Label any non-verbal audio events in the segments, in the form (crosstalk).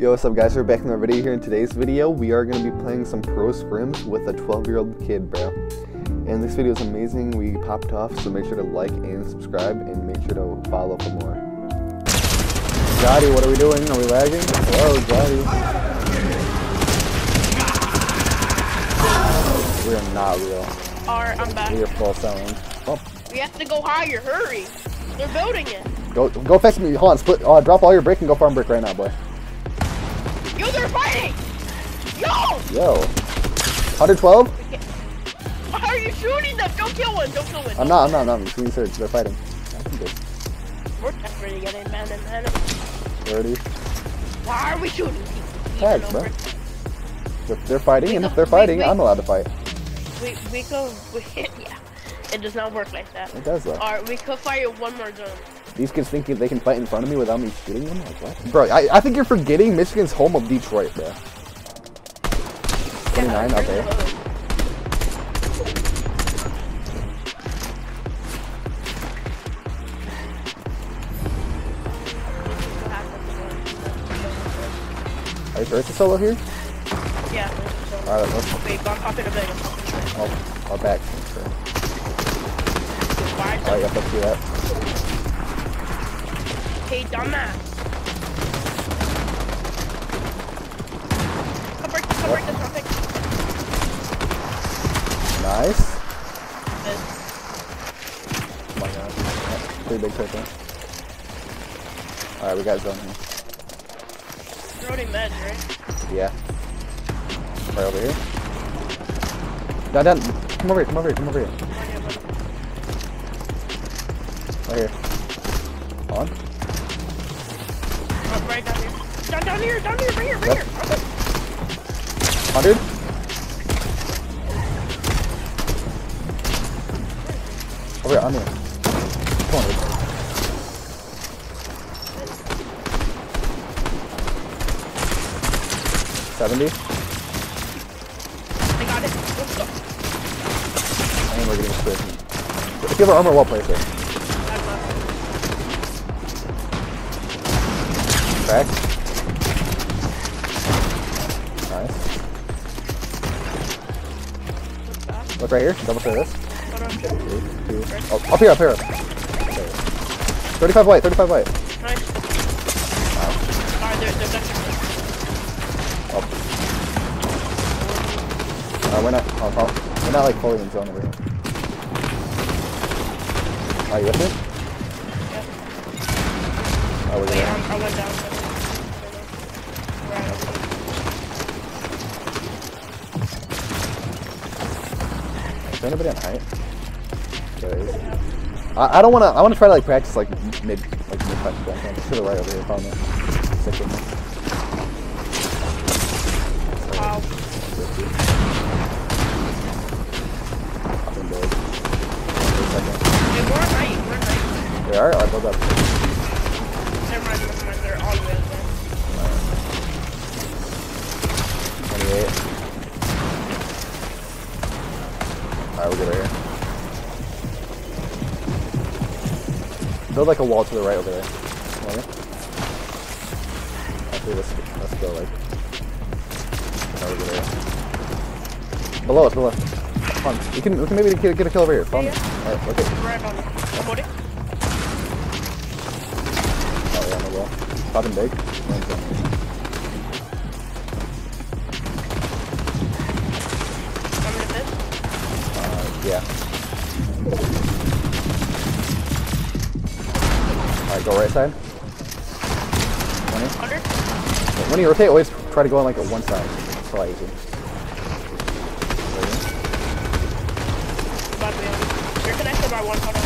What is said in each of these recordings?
Yo, what's up guys? We're back in our video here. In today's video, we are going to be playing some pro scrims with a 12 year old kid, bro. And this video is amazing. We popped off, so make sure to like and subscribe and make sure to follow for more. Jody, what are we doing? Are we lagging? Hello, Jody. We are not real. Alright, I'm back. We are full selling. Oh, We have to go higher, hurry. They're building it. go, go fix me. Hold on, split. Uh, drop all your brick and go farm brick right now, boy. Fighting! Yo! Yo. 112? Why are you shooting them? Don't kill one, don't kill one. I'm not, I'm not, I'm not. I'm seeing search. They're fighting. I think they're We're desperately getting man and man. 30. Why are we shooting people? Tags, bro. They're, they're fighting, and if they're fighting, wait. I'm allowed to fight. We, we could, (laughs) we, yeah. It does not work like that. It does though. Alright, we could fire one more gun. These kids think they can fight in front of me without me shooting them? Like what? Bro, I, I think you're forgetting Michigan's home of Detroit, bro. 29, Yeah, okay. very low. Is there a solo here? Yeah. Alright, let's Wait, I'm popping a big. I'm popping a big. oh, our back. Alright, yep, let's do that. Hey, dumbass. Come break, come break this one. Nice. This. Oh my god. Pretty big right there. Alright, we got zone here. You're already med, right? Yeah. Right over here. Down, down. Come over here, come over here, come over here. Oh, right here. On. Oh, right down here. Down, here, down here, right here, right Yep. here. Okay. 100. Over here, on here. Come on, dude. Seventy, I got it. Let's go. and we're getting. If you have armor, well place Crack. Nice. Look right here. Double clear this. Two. Oh, up here, up here. Okay. Thirty-five white. Thirty-five white. Nice. Alright, they're, they're. Oh. Uh, we're not. Oh, oh, we're not like fully in zone over here. Are you with me? Yeah. Oh, we're Wait, there. I'm, I went down. Is there anybody on height? There is. I, I don't want to. I want to try to like practice like mid, like mid fight to the right over here. Found. Sick me. Wow. I've. We're right. We're right. They are. I built up. Never mind. Never mind. They're all the way up there. 28. We're good right here. Build like a wall to the right over there. Actually, let's let's go like. All right, we're good right here. Below us, below us. Come on, we can we can maybe get, get a kill over here. Follow me. All right, look at. Right on it. I'm holding. Oh yeah, on the wall. Popping big. Yeah. Alright, go right side. 20. 100. When you rotate, always try to go on like a one side. That's probably easy. About to be on. You're connected by one. Hold on.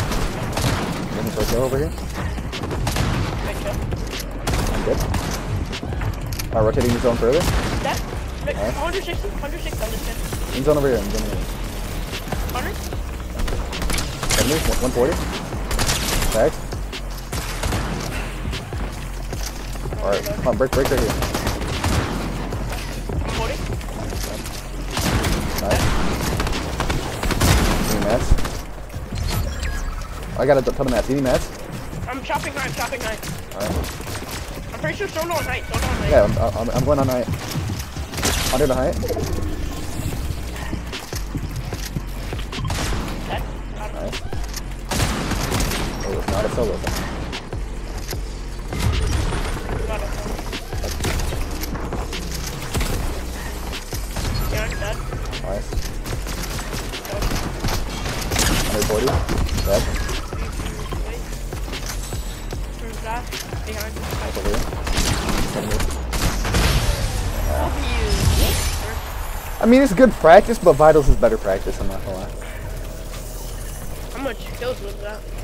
Let me over here. I'm good. Alright, rotating the zone further. That. Alright. 160, 160 on. In zone over here. In zone over here. 100. 70, 140. Tags. Alright, come on, break, break right here. I'm holding. Nice. Any mats? I got a ton of mats. Any mats? I'm chopping knife, chopping knife. Alright. I'm pretty sure someone on height. Someone on height. Yeah, I'm, I'm, I'm going on height. Under the height. Nice. Oh, not a solo thing. not I'm dead. Nice. 140. Dead. Wait. That? Behind. Nice over here. Enemy. Fuck you. I mean, it's good practice, but Vitals is better practice, I'm not gonna lie. Much kills was that?